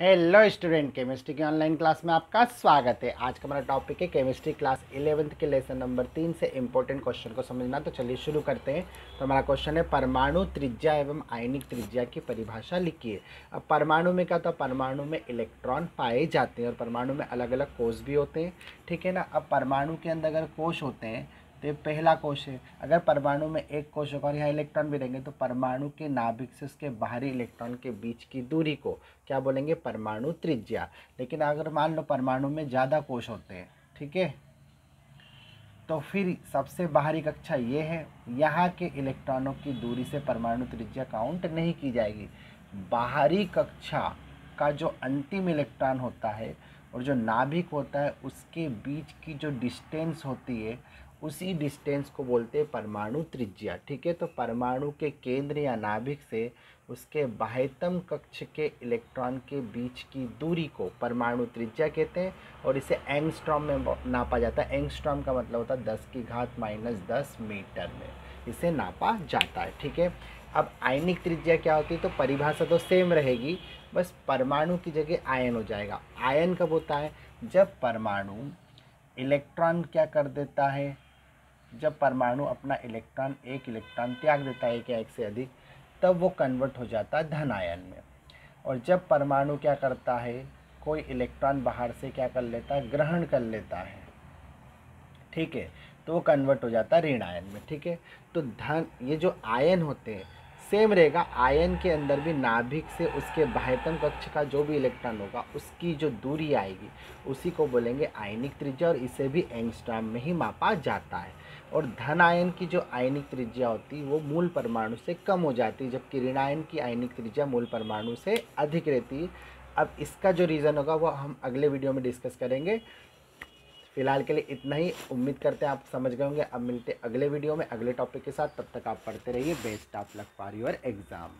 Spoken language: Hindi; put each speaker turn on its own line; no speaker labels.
हेलो स्टूडेंट केमिस्ट्री की ऑनलाइन क्लास में आपका स्वागत है। आज का हमारा टॉपिक है केमिस्ट्री क्लास इलेवेंथ के लेसन नंबर तीन से इम्पोर्टेंट क्वेश्चन को समझना। तो चलिए शुरू करते हैं। तो हमारा क्वेश्चन है, परमाणु त्रिज्या एवं आयनिक त्रिज्या की परिभाषा लिखिए। अब परमाणु में क्या होता है? परमाणु में इलेक्ट्रॉन पाए जाते हैं और परमाणु में अलग अलग कोष भी होते हैं। ठीक है ना? अब परमाणु के अंदर अगर कोष होते हैं तो ये पहला कोश है। अगर परमाणु में एक कोश होगा और यहाँ इलेक्ट्रॉन भी रहेंगे तो परमाणु के नाभिक से उसके बाहरी इलेक्ट्रॉन के बीच की दूरी को क्या बोलेंगे? परमाणु त्रिज्या। लेकिन अगर मान लो परमाणु में ज़्यादा कोश होते हैं, ठीक है? तो फिर सबसे बाहरी कक्षा ये है, यहाँ के इलेक्ट्रॉनों की दूरी से परमाणु त्रिज्या काउंट नहीं की जाएगी। बाहरी कक्षा का जो अंतिम इलेक्ट्रॉन होता है और जो नाभिक होता है, उसके बीच की जो डिस्टेंस होती है उसी डिस्टेंस को बोलते हैं परमाणु त्रिज्या, ठीक है? तो परमाणु के केंद्र या नाभिक से उसके बाह्यतम कक्ष के इलेक्ट्रॉन के बीच की दूरी को परमाणु त्रिज्या कहते हैं और इसे एंगस्ट्रॉम में नापा जाता है। एंगस्ट्रॉम का मतलब होता है दस की घात माइनस दस मीटर में। इसे नापा जाता है, ठीक है? अब आयनिक त्रिज्या क्या होती है? तो परिभाषा तो सेम रहेगी, बस परमाणु की जगह आयन हो जाएगा। आयन कब होता है? जब परमाणु इलेक्ट्रॉन क्या कर देता है? जब परमाणु अपना इलेक्ट्रॉन, एक इलेक्ट्रॉन त्याग देता है एक या एक से अधिक, तब वो कन्वर्ट हो जाता है धन आयन में। और जब परमाणु क्या करता है, कोई इलेक्ट्रॉन बाहर से क्या कर लेता है, ग्रहण कर लेता है। ठीक है? तो वो कन्वर्ट हो जाता है ऋण आयन में, ठीक है? तो धन, ये जो आयन होते हैं सेम रहेगा, आयन के अंदर भी नाभिक से उसके बाह्यतम कक्ष का जो भी इलेक्ट्रॉन होगा, उसकी जो दूरी आएगी, उसी को बोलेंगे आयनिक त्रिज्या और इसे भी एंगस्ट्राम में ही मापा जाता है। और धन आयन की जो आयनिक त्रिज्या होती है, वो मूल परमाणु से कम हो जाती है, जबकि ऋणायन की आयनिक त्रिज्या मूल परमाणु से अधिक रहती है। अब इसका जो रीज़न होगा, वो हम अगले वीडियो में डिस्कस करेंगे। फ़िलहाल के लिए इतना ही। उम्मीद करते हैं आप समझ गए होंगे। अब मिलते अगले वीडियो में, अगले टॉपिक के साथ। तब तक आप पढ़ते रहिए best of luck for your exam.